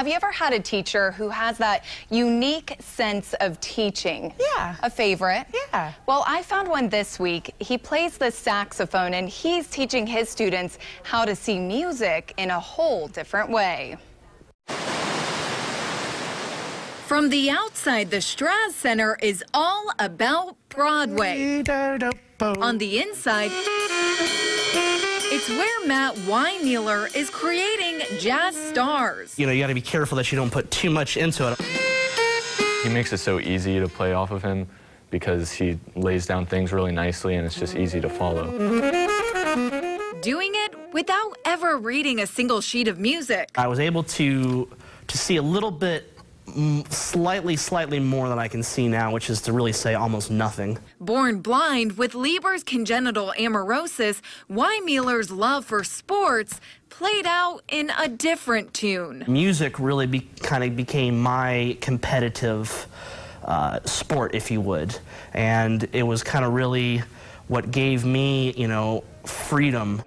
Have you ever had a teacher who has that unique sense of teaching? Yeah. A favorite? Yeah. Well, I found one this week. He plays the saxophone and he's teaching his students how to see music in a whole different way. From the outside, the Straz Center is all about Broadway. On the inside, it's where Matt Weimueller is creating jazz stars. You know, you got to be careful that you don't put too much into it. He makes it so easy to play off of him because he lays down things really nicely and it's just easy to follow. Doing it without ever reading a single sheet of music. I was able to to see a little bit slightly slightly more than I can see now, which is to really say almost nothing. Born blind with Leber's congenital amaurosis, Weimueller's love for sports played out in a different tune. Music really be, kind of became my competitive uh, sport, if you would, and it was kind of really what gave me, you know, freedom.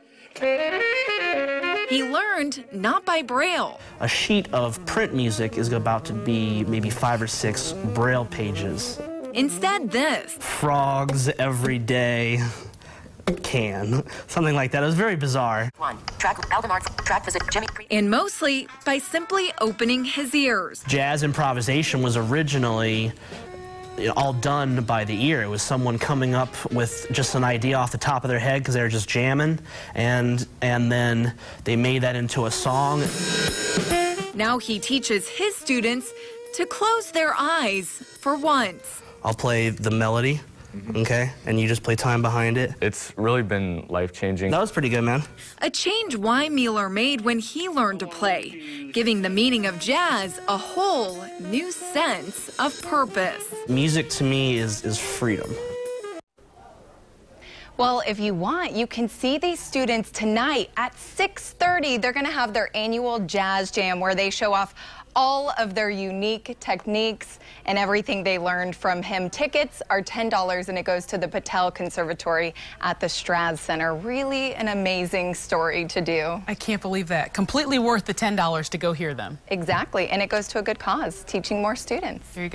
He learned not by Braille. A sheet of print music is about to be maybe five or six Braille pages. Instead, this. Frogs every day can. Something like that. It was very bizarre. One. Track Aldemar. Track visit Jimmy. And mostly by simply opening his ears. Jazz improvisation was originally you know, all done by the ear. It was someone coming up with just an idea off the top of their head because they were just jamming, and and then they made that into a song. Now he teaches his students to close their eyes for once. I'll play the melody, Mm-hmm. okay, and you just play time behind it. It's really been life-changing. That was pretty good, man. A change Weimueller made when he learned to play, giving the meaning of jazz a whole new sense of purpose. Music to me is is freedom. Well, if you want, you can see these students tonight at 6.30. They're going to have their annual Jazz Jam where they show off all of their unique techniques and everything they learned from him. Tickets are $10 and it goes to the Patel Conservatory at the Straz Center. Really an amazing story to do. I can't believe that. Completely worth the $10 to go hear them. Exactly. And it goes to a good cause, teaching more students. There you go.